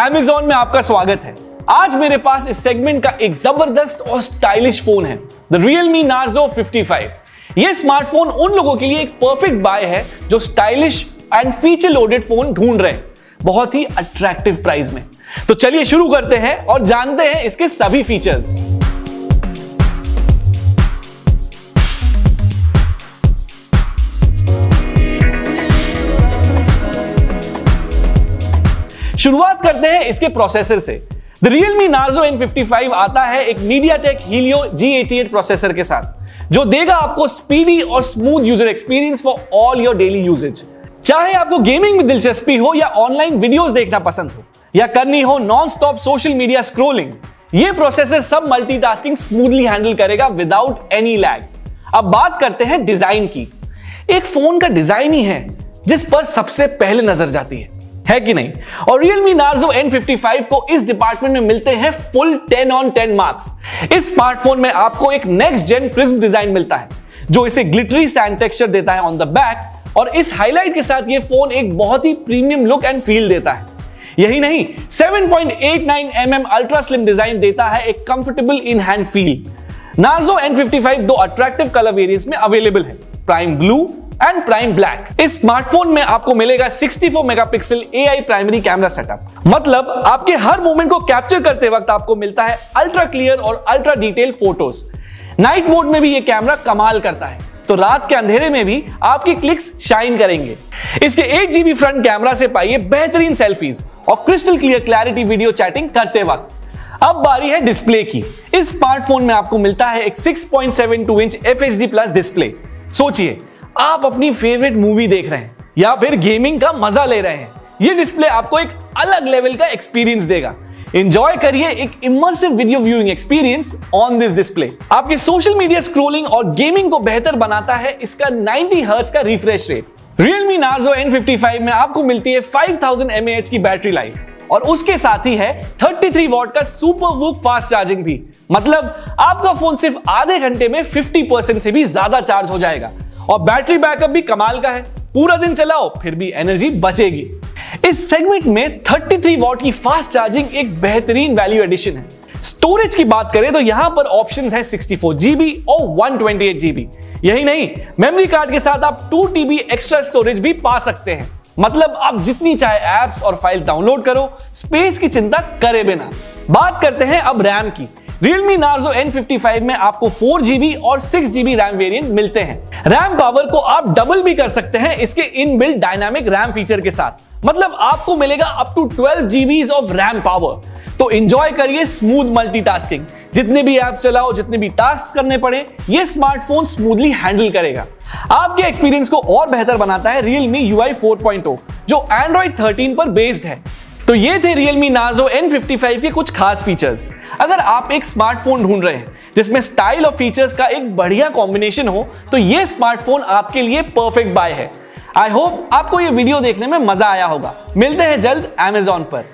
Amazon में आपका स्वागत है। आज मेरे पास इस सेगमेंट का एक ज़बरदस्त और स्टाइलिश फ़ोन है द रियलमी नार्जो 55 ये स्मार्टफ़ोन उन लोगों के लिए एक परफेक्ट बाय है जो stylish and feature loaded phone ढूंढ रहे हैं, बहुत ही अट्रैक्टिव प्राइस में। तो चलिए शुरू करते हैं और जानते हैं इसके सभी फीचर्स शुरुआत करते हैं इसके प्रोसेसर से। द Realme Narzo N55 आता है एक MediaTek Helio G88 प्रोसेसर के साथ, जो देगा आपको स्पीडी और smooth user experience for all your daily usages चाहे आपको गेमिंग में दिलचस्पी हो या ऑनलाइन वीडियोस देखना पसंद हो, या करनी हो non stop social media scrolling ये प्रोसेसर सब मल्टीटास्किंग स्मूथली हैंडल करेगा विदाउट एनी लैग अब बात करते हैं डिज़ाइन की। एक फ़ोन का डिज़ाइन ही है, जिस पर सबसे पहले नज़र जाती है। है कि नहीं? और Realme Narzo N55 को इस डिपार्टमेंट में मिलते हैं फुल 10 ऑन 10 मार्क्स इस स्मार्टफ़ोन में आपको एक नेक्स्ट जेन प्रिज्म डिज़ाइन मिलता है, जो इसे ग्लिटरी सैंड टेक्सचर देता है ऑन द बैक और इस हाईलाइट के साथ ये फ़ोन एक बहुत ही प्रीमियम लुक एंड फील देता है। यही नहीं 7.89 mm अल्ट्रा स्लिम डिज़ाइन देता है एक comfortable in hand feel Narzo N55 दो अट्रैक्टिव कलर वेरिएंट्स में अवेलेबल है। Prime blue and prime black इस स्मार्टफ़ोन में आपको मिलेगा 64 megapixel AI primary camera setup मतलब आपके हर मूवमेंट को कैप्चर करते वक्त आपको मिलता है अल्ट्रा क्लियर और ultra detail photos night mode में भी ये कैमरा कमाल करता है. तो रात के अंधेरे में भी आपकी क्लिक्स शाइन करेंगे. इसके 8 जीबी फ्रंट कैमरा से पाइए बेहतरीन सेल्फीज और crystal clear clarity video chatting करते वक्त. अब बारी है डिस्प्ले की. इस स्मार्टफ़ोन में आपको मिलता है एक 6.72 इंच एफ़ प्लस डिस्प्ले सोचिए आप अपनी फेवरेट मूवी देख रहे हैं, या फिर गेमिंग का मज़ा ले रहे हैं, ये डिस्प्ले आपको एक अलग लेवल का एक्सपीरियंस देगा। इंजॉय करिए एक immersive video viewing experience on this display आपके सोशल मीडिया स्क्रोलिंग और गेमिंग को बेहतर बनाता है इसका 90 हर्ट्ज का refresh rate Realme Narzo N55 में आपको मिलती है 5000 mAh की बैटरी लाइफ और उसके साथ ही है 33 वॉट का सुपर वूक फास्ट चार्जिंग भी। मतलब आपका फ़ोन सिर्फ़ आधे घंटे में 50% से भी ज़्यादा चार्ज हो जाएगा। और बैटरी बैकअप भी कमाल का है। पूरा दिन चलाओ, फिर भी एनर्जी बचेगी। इस सेगमेंट में 33 वॉट की फास्ट चार्जिंग एक बेहतरीन वैल्यू एडिशन है। स्टोरेज की बात करें तो यहाँ पर ऑप्शन है 64 जीबी और 128 जीबी यही नहीं मेमोरी कार्ड के साथ आप 2 टीबी एक्स्ट्रा स्टोरेज भी पा सकते हैं। मतलब आप जितनी चाहे एप्स और फाइल्स डाउनलोड करो स्पेस की चिंता करे बिना। बात करते हैं अब रैम की। Realme Narzo N55 में आपको 4GB और 6GB रैम वेरिएंट मिलते हैं। रैम पावर को आप डबल भी कर सकते हैं इसके in build dynamic RAM feature के साथ। मतलब आपको मिलेगा up to 12 GB of RAM power तो एंजॉय करिए स्मूथ मल्टीटास्किंग जितने भी ऐप चलाओ, जितने भी टास्क करने पड़े, ये स्मार्टफ़ोन स्मूथली हैंडल करेगा। आपके एक्सपीरियंस को और बेहतर बनाता है Realme UI 4.0 जो Android 13 पर बेस्ड है। तो ये थे Realme Nazo N55 के कुछ खास फीचर्स अगर आप एक स्मार्टफ़ोन ढूंढ रहे हैं, जिसमें स्टाइल और फीचर्स का एक बढ़िया कॉम्बिनेशन हो तो ये स्मार्टफ़ोन आपके लिए परफेक्ट बाय है। आई होप आपको ये वीडियो देखने में मज़ा आया होगा। मिलते हैं जल्द Amazon पर।